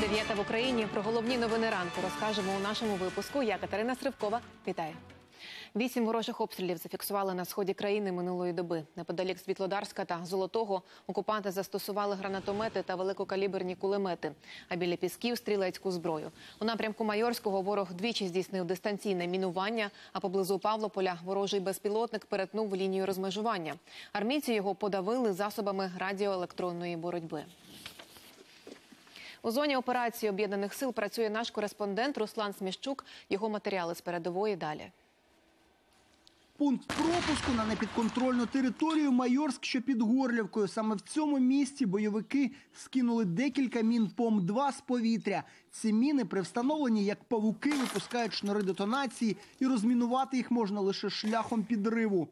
Дев'ята в Україні про головні новини ранку розкажемо у нашому випуску. Я Катерина Сривкова. Вітаю. Вісім ворожих обстрілів зафіксували на сході країни минулої доби. Неподалік Світлодарська та Золотого окупанти застосували гранатомети та великокаліберні кулемети. А біля пісків стрілецьку зброю. У напрямку Майорського ворог двічі здійснив дистанційне мінування. А поблизу Павлополя ворожий безпілотник перетнув лінію розмежування. Армійці його подавили засобами радіоелектронної боротьби. У зоні операції об'єднаних сил працює наш кореспондент Руслан Сміщук. Його матеріали з передової далі. Пункт пропуску на непідконтрольну територію Майорськ, що під Горлівкою. Саме в цьому місці бойовики скинули декілька мін ПОМ-2 з повітря. Ці міни при встановленні як павуки випускають шнури детонації, і розмінувати їх можна лише шляхом підриву.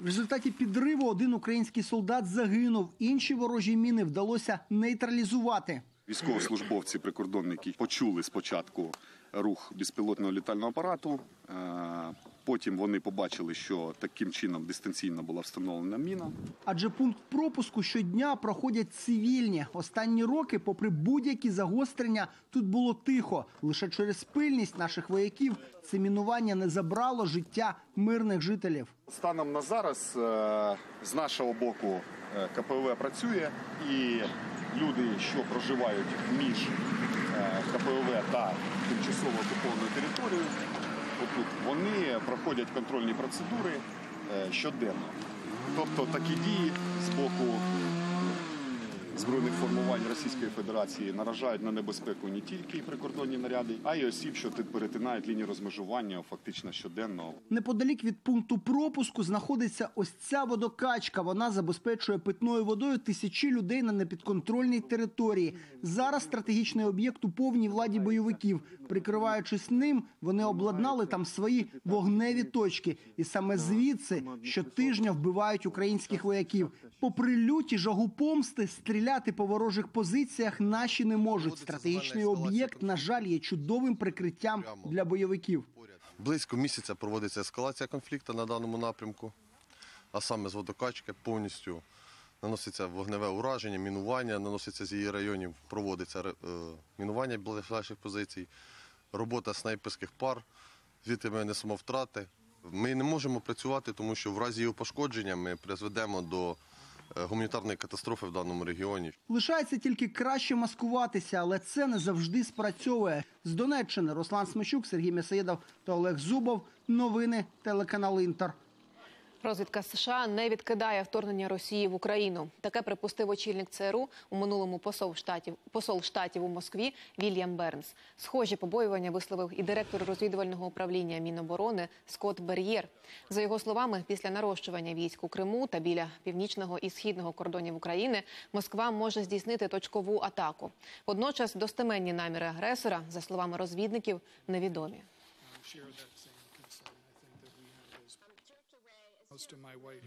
В результаті підриву один український солдат загинув. Інші ворожі міни вдалося нейтралізувати. Військовослужбовці прикордонники почули спочатку рух безпілотного літального апарату. е, Потім вони побачили, що таким чином дистанційно була встановлена міна. Адже пункт пропуску щодня проходять цивільні. Останні роки, попри будь-які загострення, тут було тихо. Лише через пильність наших вояків це мінування не забрало життя мирних жителів. Станом на зараз е, з нашого боку е, КПВ працює, і люди, що проживають між е, КПВ та тимчасово окупованою територією, отут, вони проходять контрольні процедури е, щоденно. Тобто такі дії з боку збройних формувань Російської Федерації наражають на небезпеку не тільки прикордонні наряди, а й осіб, що перетинають лінію розмежування фактично щоденно. Неподалік від пункту пропуску знаходиться ось ця водокачка. Вона забезпечує питною водою тисячі людей на непідконтрольній території. Зараз стратегічний об'єкт у повній владі бойовиків. Прикриваючись ним, вони обладнали там свої вогневі точки. І саме звідси щотижня вбивають українських вояків. Попри люті жагу помсти, стріляти по ворожих позиціях наші не можуть. Стратегічний об'єкт, на жаль, є чудовим прикриттям для бойовиків. Близько місяця проводиться ескалація конфлікту на даному напрямку, а саме з водокачки повністю наноситься вогневе ураження, мінування, наноситься з її районів, проводиться е, мінування ближайших позицій, робота снайперських пар, звідти ми несемо втрати. Ми не можемо працювати, тому що в разі його пошкодження ми призведемо до гуманітарної катастрофи в даному регіоні. Лишається тільки краще маскуватися, але це не завжди спрацьовує. З Донеччини Руслан Смещук, Сергій М'ясоєдов та Олег Зубов. Новини телеканал Інтер. Розвідка США не відкидає вторгнення Росії в Україну. Таке припустив очільник ЦРУ у минулому посол штатів посол штатів у Москві Вільям Бернс. Схожі побоювання висловив і директор розвідувального управління Міноборони Скотт Бер'єр. За його словами, після нарощування військ у Криму та біля північного і східного кордонів України Москва може здійснити точкову атаку. Водночас достеменні наміри агресора, за словами розвідників, невідомі.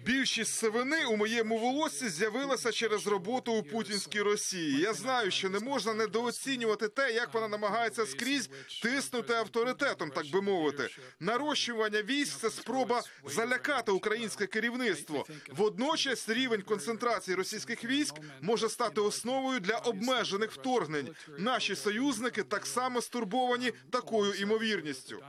Більшість сивини у моєму волоссі з'явилася через роботу у путінській Росії. Я знаю, що не можна недооцінювати те, як вона намагається скрізь тиснути авторитетом, так би мовити. Нарощування військ це спроба залякати українське керівництво. Водночас рівень концентрації російських військ може стати основою для обмежених вторгнень. Наші союзники так само стурбовані такою імовірністю.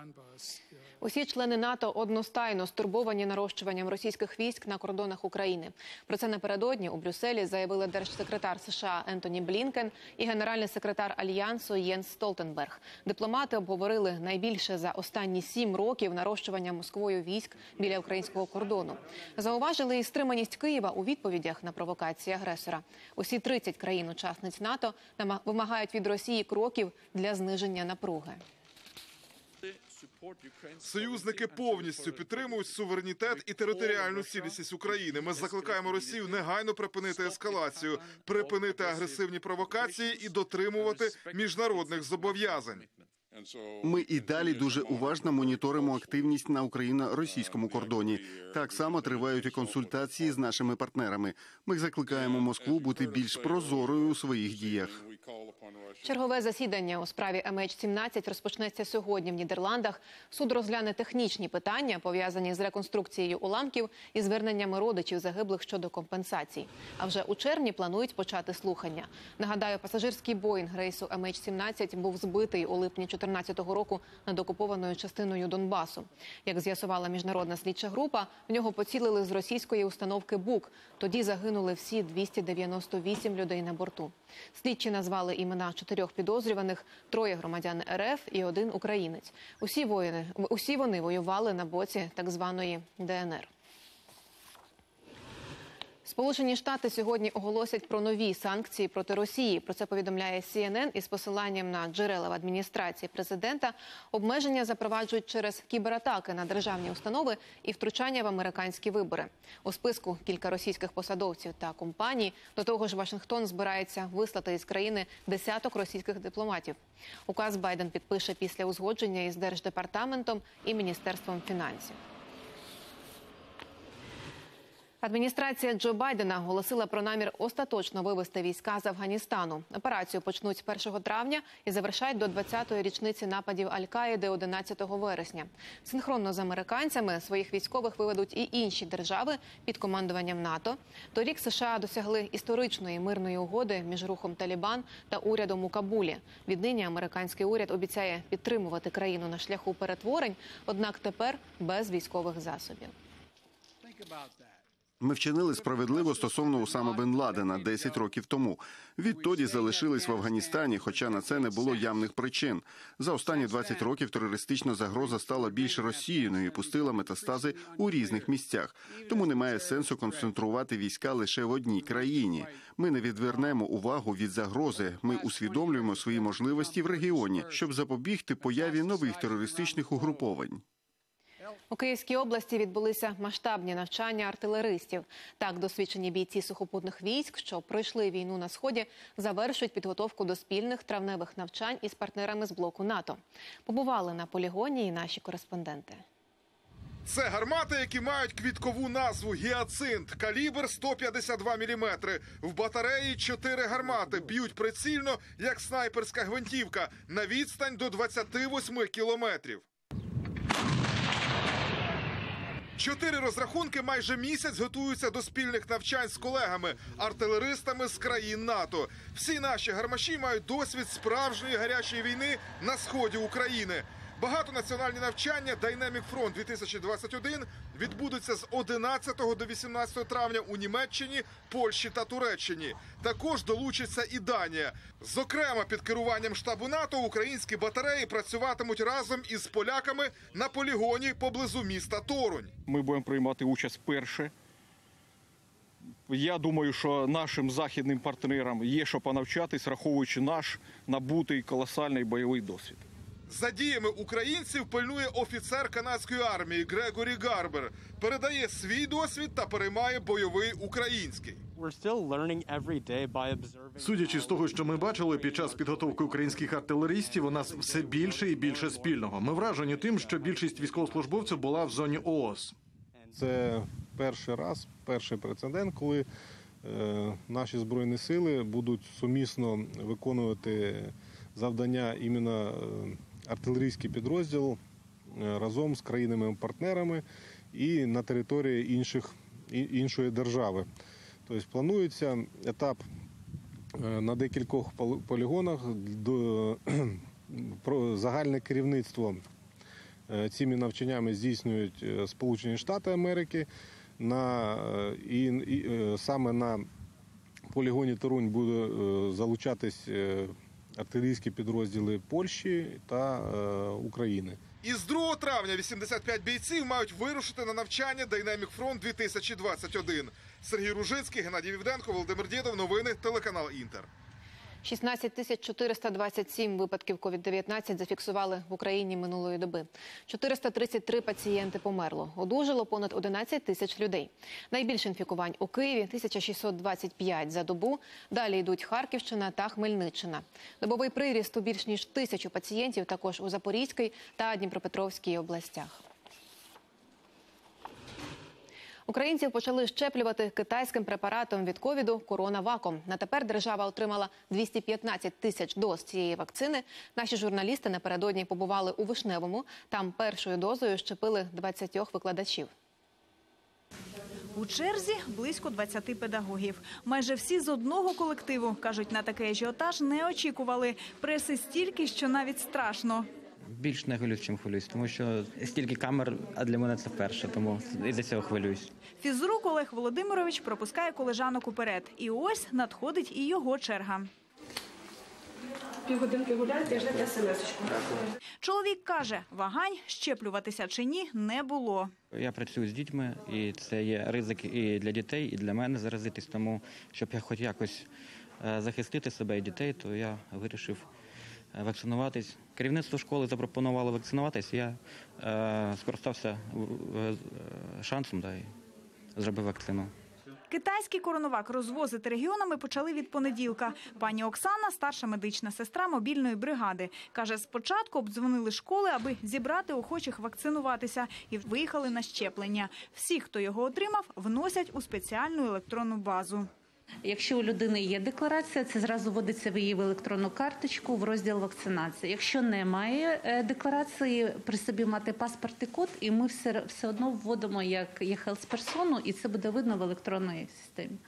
Усі члени НАТО одностайно стурбовані нарощуванням російських військ на кордонах України. Про це напередодні у Брюсселі заявили держсекретар США Ентоні Блінкен і генеральний секретар альянсу Єнс Столтенберг. Дипломати обговорили найбільше за останні сім років нарощування Москвою військ біля українського кордону. Зауважили і стриманість Києва у відповідях на провокації агресора. Усі 30 країн-учасниць НАТО вимагають від Росії кроків для зниження напруги. Союзники повністю підтримують суверенітет і територіальну цілісність України. Ми закликаємо Росію негайно припинити ескалацію, припинити агресивні провокації і дотримувати міжнародних зобов'язань. Ми і далі дуже уважно моніторимо активність на україно-російському кордоні. Так само тривають і консультації з нашими партнерами. Ми закликаємо Москву бути більш прозорою у своїх діях. Чергове засідання у справі MH17 розпочнеться сьогодні в Нідерландах. Суд розгляне технічні питання, пов'язані з реконструкцією уламків і зверненнями родичів загиблих щодо компенсацій. А вже у червні планують почати слухання. Нагадаю, пасажирський боїнг рейсу MH17 був збитий у липні 2014 року над окупованою частиною Донбасу. Як з'ясувала міжнародна слідча група, в нього поцілили з російської установки БУК. Тоді загинули всі 298 людей на борту. Слідчі назвали імена чотирьох підозрюваних, троє громадян РФ і один українець. Усі воїни, усі вони воювали на боці так званої ДНР. Сполучені Штати сьогодні оголосять про нові санкції проти Росії. Про це повідомляє CNN із посиланням на джерела в адміністрації президента. Обмеження запроваджують через кібератаки на державні установи і втручання в американські вибори. У списку кілька російських посадовців та компаній. До того ж, Вашингтон збирається вислати із країни десяток російських дипломатів. Указ Байден підпише після узгодження із держдепартаментом і міністерством фінансів. Адміністрація Джо Байдена оголосила про намір остаточно вивести війська з Афганістану. Операцію почнуть 1 травня і завершать до 20-ї річниці нападів Аль-Каїди 11 вересня. Синхронно з американцями своїх військових виведуть і інші держави під командуванням НАТО. Торік США досягли історичної мирної угоди між рухом Талібан та урядом у Кабулі. Віднині американський уряд обіцяє підтримувати країну на шляху перетворень, однак тепер без військових засобів. Ми вчинили справедливо стосовно Усама Бен Ладена 10 років тому. Відтоді залишились в Афганістані, хоча на це не було явних причин. За останні 20 років терористична загроза стала більш розсіяною і пустила метастази у різних місцях. Тому немає сенсу концентрувати війська лише в одній країні. Ми не відвернемо увагу від загрози. Ми усвідомлюємо свої можливості в регіоні, щоб запобігти появі нових терористичних угруповань. У Київській області відбулися масштабні навчання артилеристів. Так, досвідчені бійці сухопутних військ, що пройшли війну на сході, завершують підготовку до спільних травневих навчань із партнерами з блоку НАТО. Побували на полігоні і наші кореспонденти. Це гармати, які мають квіткову назву гіацинт, калібр 152 мм. В батареї 4 гармати б'ють прицільно, як снайперська гвинтівка, на відстань до 28 кілометрів. Чотири розрахунки майже місяць готуються до спільних навчань з колегами, артилеристами з країн НАТО. Всі наші гармаші мають досвід справжньої гарячої війни на сході України. Багатонаціональні навчання Dynamic Front 2021 відбудуться з 11 до 18 травня у Німеччині, Польщі та Туреччині. Також долучиться і Данія. Зокрема, під керуванням штабу НАТО українські батареї працюватимуть разом із поляками на полігоні поблизу міста Торунь. Ми будемо приймати участь вперше. Я думаю, що нашим західним партнерам є що понавчатись, раховуючи наш набутий колосальний бойовий досвід. За діями українців пильнує офіцер канадської армії Грегорі Гарбер. Передає свій досвід та переймає бойовий український. Судячи з того, що ми бачили під час підготовки українських артилерістів, у нас все більше і більше спільного. Ми вражені тим, що більшість військовослужбовців була в зоні ООС. Це перший раз, перший прецедент, коли е, наші збройні сили будуть сумісно виконувати завдання іменно е, артилерійський підрозділ е, разом з країнами-партнерами і на території інших, іншої держави. Тобто планується етап е, на декількох полігонах про загальне керівництво Е, Цими навчаннями здійснюють Сполучені Штати Америки. На, і, і, саме на полігоні Торунь буде залучатись артилерійські підрозділи Польщі та е, України. Із 2 травня 85 бійців мають вирушити на навчання Dynamic Front 2021. Сергій Ружицький, Геннадій Вівденко, Володимир Дєдов. Новини телеканал Інтер. 16 тисяч 427 випадків COVID-19 зафіксували в Україні минулої доби. 433 пацієнти померло. Одужало понад 11 тисяч людей. Найбільше інфікувань у Києві – 1625 за добу. Далі йдуть Харківщина та Хмельниччина. Добовий приріст у більш ніж тисячу пацієнтів також у Запорізькій та Дніпропетровській областях. Українців почали щеплювати китайським препаратом від ковіду коронаваком. На тепер держава отримала 215 тисяч доз цієї вакцини. Наші журналісти напередодні побували у Вишневому. Там першою дозою щепили 20 викладачів. У черзі близько 20 педагогів. Майже всі з одного колективу кажуть, на такий ажіотаж не очікували. Преси стільки, що навіть страшно. Більш не хвилююсь, чим хвилююсь, тому що стільки камер, а для мене це вперше, тому і за цього хвилююсь. Фізрук Олег Володимирович пропускає колежанок уперед. І ось надходить і його черга. Півгодинки гуляйте ждете смс-очку. Чоловік каже, вагань щеплюватися чи ні не було. Я працюю з дітьми, і це є ризик і для дітей, і для мене заразитись. Тому щоб я хоч якось е, захистити себе і дітей, то я вирішив вакцинуватись. Керівництво школи запропонувало вакцинуватись. Я е, скористався е, шансом да, і зробив вакцину. Китайський коронавак розвозити регіонами почали від понеділка. Пані Оксана, старша медична сестра мобільної бригади, каже, спочатку обдзвонили школи, аби зібрати охочих вакцинуватися, і виїхали на щеплення. Всі, хто його отримав, вносять у спеціальну електронну базу. Якщо у людини є декларація, це зразу вводиться в її в електронну карточку в розділ вакцинації. Якщо немає е, декларації, при собі мати паспорт і код, і ми все, все одно вводимо як є і це буде видно в електронній системі.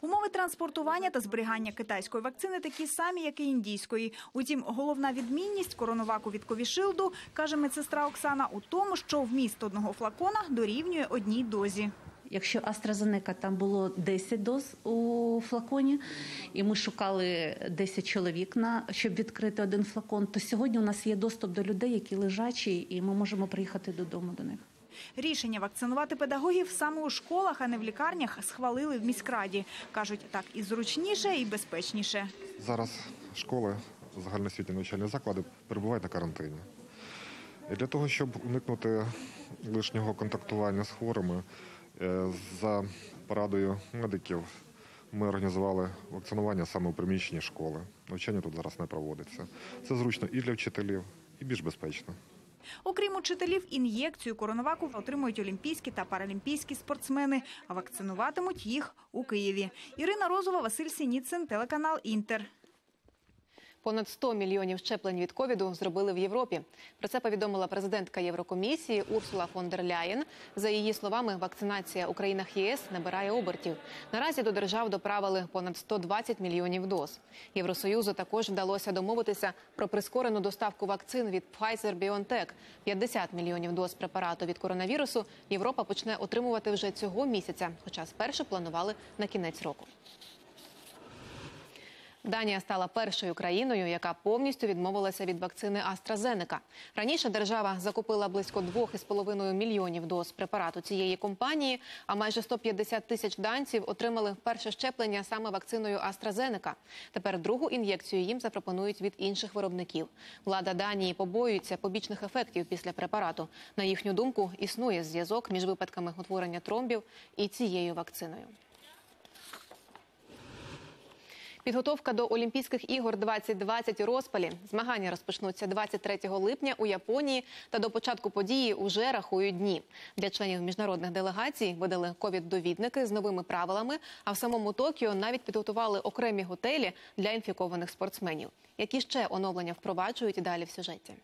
Умови транспортування та зберігання китайської вакцини такі самі, як і індійської. Утім, головна відмінність коронаваку від ковішилду, каже медсестра Оксана, у тому, що вміст одного флакона дорівнює одній дозі. Якщо AstraZeneca, там було 10 доз у флаконі, і ми шукали 10 чоловік на щоб відкрити один флакон, то сьогодні у нас є доступ до людей, які лежачі, і ми можемо приїхати додому до них. Рішення вакцинувати педагогів саме у школах, а не в лікарнях, схвалили в міськраді. Кажуть, так і зручніше, і безпечніше. Зараз школи, загальноосвітні навчальні заклади перебувають на карантині. І для того, щоб уникнути лишнього контактування з хворими, за порадою медиків ми організували вакцинування саме у приміщенні школи. Навчання тут зараз не проводиться. Це зручно і для вчителів, і більш безпечно. Окрім учителів, ін'єкцію коронаваку отримують олімпійські та паралімпійські спортсмени, а вакцинуватимуть їх у Києві. Ірина Розова, Василь Сініцин, телеканал Інтер. Понад 100 мільйонів щеплень від ковіду зробили в Європі. Про це повідомила президентка Єврокомісії Урсула фон дер Ляєн. За її словами, вакцинація у країнах єС набирає обертів. Наразі до держав доправили понад 120 мільйонів доз. Євросоюзу також вдалося домовитися про прискорену доставку вакцин від Pfizer-BioNTech. 50 мільйонів доз препарату від коронавірусу Європа почне отримувати вже цього місяця, хоча спершу планували на кінець року. Данія стала першою країною, яка повністю відмовилася від вакцини AstraZeneca. Раніше держава закупила близько 2,5 мільйонів доз препарату цієї компанії, а майже 150 тисяч данців отримали перше щеплення саме вакциною AstraZeneca. Тепер другу ін'єкцію їм запропонують від інших виробників. Влада Данії побоюється побічних ефектів після препарату. На їхню думку, існує зв'язок між випадками утворення тромбів і цією вакциною. Підготовка до Олімпійських ігор 2020 у розпалі. Змагання розпочнуться 23 липня у Японії та до початку події уже рахують дні. Для членів міжнародних делегацій видали ковід-довідники з новими правилами. А в самому Токіо навіть підготували окремі готелі для інфікованих спортсменів. Які ще оновлення впроваджують далі в сюжеті.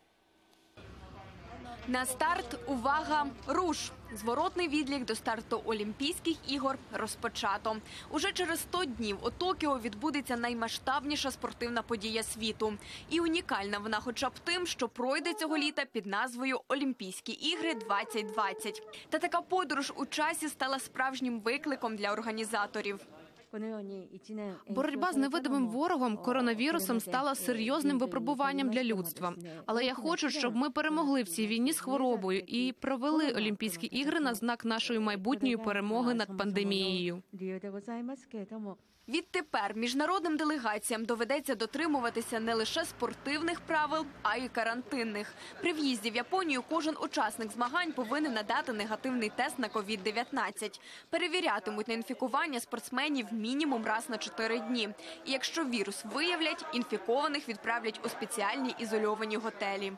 На старт увага! Руш! Зворотний відлік до старту Олімпійських ігор розпочато. Уже через 100 днів у Токіо відбудеться наймасштабніша спортивна подія світу. І унікальна вона, хоча б тим, що пройде цього літа під назвою Олімпійські ігри 2020. Та така подорож у часі стала справжнім викликом для організаторів. Боротьба з невидимим ворогом коронавірусом стала серйозним випробуванням для людства. Але я хочу, щоб ми перемогли в цій війні з хворобою і провели Олімпійські ігри на знак нашої майбутньої перемоги над пандемією. Відтепер міжнародним делегаціям доведеться дотримуватися не лише спортивних правил, а й карантинних. При в'їзді в Японію кожен учасник змагань повинен надати негативний тест на COVID-19. Перевірятимуть на інфікування спортсменів мінімум раз на 4 дні. І якщо вірус виявлять, інфікованих відправлять у спеціальні ізольовані готелі.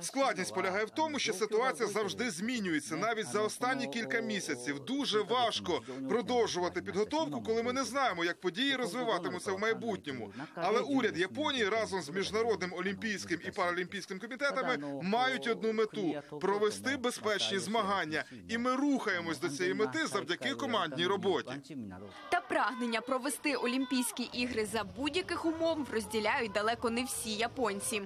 Складність полягає в тому, що ситуація завжди змінюється. Навіть за останні кілька місяців дуже важко продовжувати підготовку, коли ми не знаємо, як події розвиватимуться в майбутньому. Але уряд Японії разом з міжнародним олімпійським і паралімпійським комітетами мають одну мету провести безпечні змагання, і ми рухаємось до цієї мети завдяки командній роботі. Та прагнення провести Олімпійські ігри за будь-яких умов розділяють далеко не всі японці.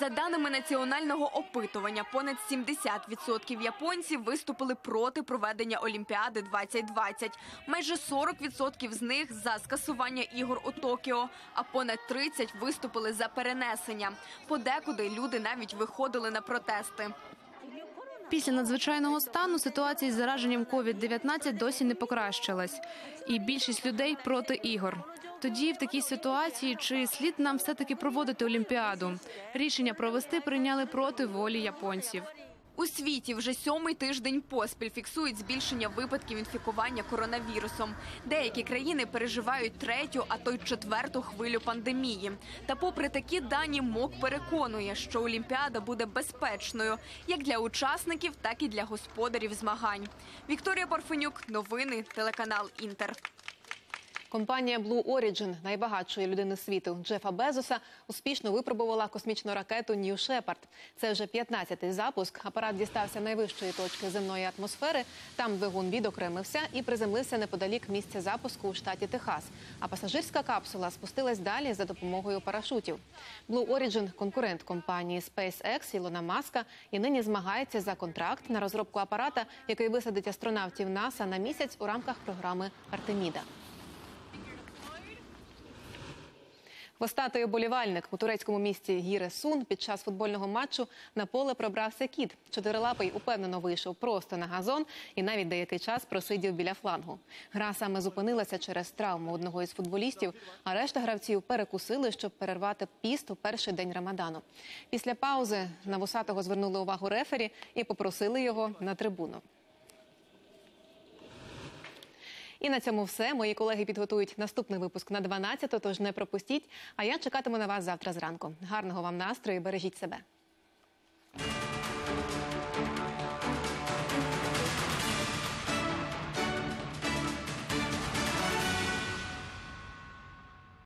За даними національного опитування, понад 70% японців виступили проти проведення Олімпіади 2020. Майже 40% з них за скасування ігор у Токіо, а понад 30% виступили за перенесення. Подекуди люди навіть виходили на протести. Після надзвичайного стану ситуація з зараженням COVID-19 досі не покращилась, і більшість людей проти ігор. Тоді, в такій ситуації, чи слід нам все таки проводити Олімпіаду? Рішення провести прийняли проти волі японців. У світі вже сьомий тиждень поспіль фіксують збільшення випадків інфікування коронавірусом. Деякі країни переживають третю, а то й четверту хвилю пандемії. Та, попри такі дані, МОК переконує, що Олімпіада буде безпечною як для учасників, так і для господарів змагань. Вікторія Парфенюк, новини, телеканал Інтер. Компанія Blue Origin найбагатшої людини світу Джефа Безоса успішно випробувала космічну ракету New Shepard. Це вже 15-й запуск. Апарат дістався найвищої точки земної атмосфери. Там двигун відокремився і приземлився неподалік місця запуску у штаті Техас. А пасажирська капсула спустилась далі за допомогою парашутів. Blue Origin – конкурент компанії SpaceX Ілона Маска і нині змагається за контракт на розробку апарата, який висадить астронавтів НАСА на місяць у рамках програми Артеміда. Хвостатий оболівальник у турецькому місті Гіре Сун під час футбольного матчу на поле пробрався кіт. Чотирилапий упевнено вийшов просто на газон і навіть деякий час просидів біля флангу. Гра саме зупинилася через травму одного із футболістів, а решта гравців перекусили, щоб перервати піст у перший день Рамадану. Після паузи на вусатого звернули увагу рефері і попросили його на трибуну. І на цьому все. Мої колеги підготують наступний випуск на 12, тож не пропустіть. А я чекатиму на вас завтра зранку. Гарного вам настрою, бережіть себе.